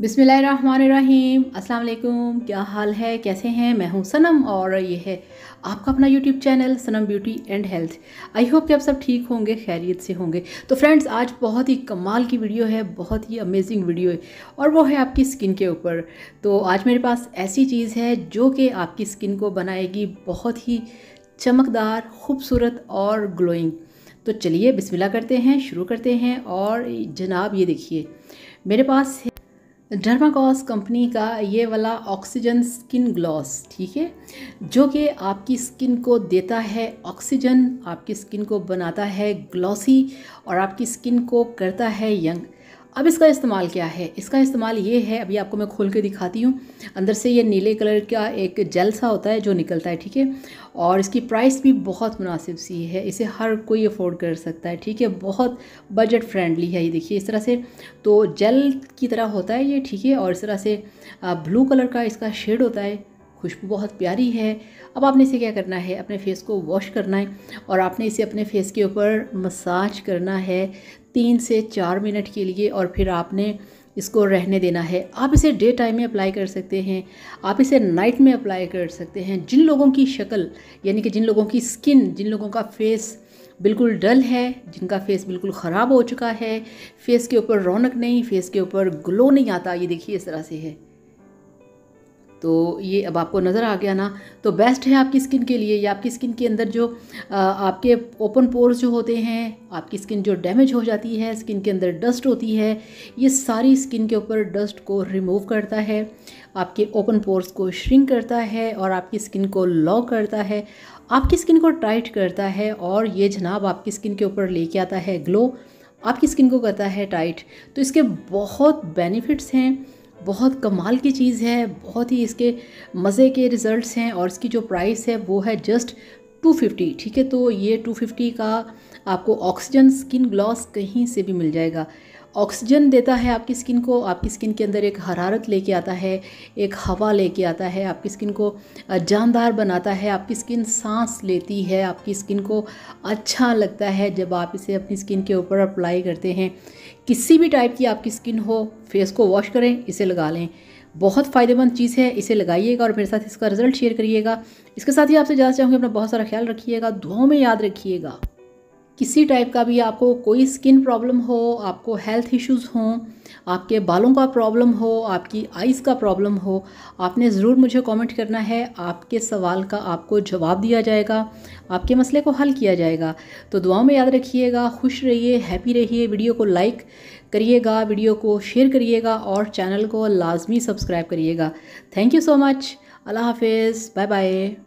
बिसमीम वालेकुम क्या हाल है? कैसे हैं? मैं हूँ सनम और ये है आपका अपना YouTube channel Sanam beauty and health. I hope कि आप सब ठीक होंगे, खैरियत से होंगे। तो फ्रेंड्स, आज बहुत ही कमाल की वीडियो है, बहुत ही अमेजिंग वीडियो है और वो है आपकी स्किन के ऊपर। तो आज मेरे पास ऐसी चीज़ है जो कि आपकी स्किन को बनाएगी बहुत ही चमकदार, खूबसूरत और ग्लोइंग तो चलिए, बिस्मिल्लाह करते हैं, शुरू करते हैं और जनाब ये देखिए, मेरे पास डर्माकॉस कंपनी का ये वाला ऑक्सीजन स्किन ग्लॉस ठीक है? जो कि आपकी स्किन को देता है ऑक्सीजन आपकी स्किन को बनाता है ग्लॉसी और आपकी स्किन को करता है यंग अब इसका इस्तेमाल क्या है? इसका इस्तेमाल ये है, अभी आपको मैं खोल के दिखाती हूँ। अंदर से ये नीले कलर का एक जेल सा होता है जो निकलता है, ठीक है? और इसकी प्राइस भी बहुत मुनासिब सी है। इसे हर कोई अफोर्ड कर सकता है, ठीक है? बहुत बजट फ्रेंडली है ये, देखिए, इस तरह से। तो जेल की तरह होता है ये, ठीक है? और इस तरह से ब्लू कलर का इसका शेड होता है। खुशबू बहुत प्यारी है। अब आपने इसे क्या करना है? अपने फेस को वॉश करना है और आपने इसे अपने फेस के ऊपर मसाज करना है तीन से चार मिनट के लिए और फिर आपने इसको रहने देना है। आप इसे डे टाइम में अप्लाई कर सकते हैं। आप इसे नाइट में अप्लाई कर सकते हैं। जिन लोगों की शक्ल, यानी कि जिन लोगों की स्किन जिन लोगों का फेस बिल्कुल डल है, जिनका फेस बिल्कुल ख़राब हो चुका है फेस के ऊपर रौनक नहीं फेस के ऊपर ग्लो नहीं आता, ये देखिए इस तरह से है। तो ये अब आपको नज़र आ गया ना तो बेस्ट है आपकी स्किन के लिए। या आपकी स्किन के अंदर जो आपके ओपन पोर्स जो होते हैं, आपकी स्किन जो डैमेज हो जाती है स्किन के अंदर डस्ट होती है, ये सारी स्किन के ऊपर डस्ट को रिमूव करता है, आपके ओपन पोर्स को श्रिंक करता है और आपकी स्किन को लॉक करता है, आपकी स्किन को टाइट करता है और ये जनाब आपकी स्किन के ऊपर लेके आता है ग्लो आपकी स्किन को करता है टाइट तो इसके बहुत बेनिफिट्स हैं। बहुत कमाल की चीज़ है, बहुत ही इसके मज़े के रिज़ल्ट्स हैं और इसकी जो प्राइस है वो है जस्ट टू फिफ्टी, ठीक है? तो ये टू फिफ्टी का आपको ऑक्सीजन स्किन ग्लॉस कहीं से भी मिल जाएगा। ऑक्सीजन देता है आपकी स्किन को, आपकी स्किन के अंदर एक हरारत लेके आता है, एक हवा लेके आता है, आपकी स्किन को जानदार बनाता है, आपकी स्किन सांस लेती है, आपकी स्किन को अच्छा लगता है जब आप इसे अपनी स्किन के ऊपर अप्लाई करते हैं। किसी भी टाइप की आपकी स्किन हो, फेस को वॉश करें, इसे लगा लें। बहुत फ़ायदेमंद चीज़ है, इसे लगाइएगा और मेरे साथ इसका रिज़ल्ट शेयर करिएगा। इसके साथ ही आपसे ज़्यादा चाहूँगी, अपना बहुत सारा ख्याल रखिएगा, दुआओं में याद रखिएगा। किसी टाइप का भी आपको कोई स्किन प्रॉब्लम हो, आपको हेल्थ इश्यूज़ हों, आपके बालों का प्रॉब्लम हो, आपकी आइज़ का प्रॉब्लम हो, आपने ज़रूर मुझे कमेंट करना है। आपके सवाल का आपको जवाब दिया जाएगा, आपके मसले को हल किया जाएगा। तो दुआओं में याद रखिएगा, खुश रहिए हैप्पी रहिए वीडियो को लाइक करिएगा वीडियो को शेयर करिएगा और चैनल को लाजमी सब्सक्राइब करिएगा। थैंक यू सो मच अल्लाह हाफिज़. Bye bye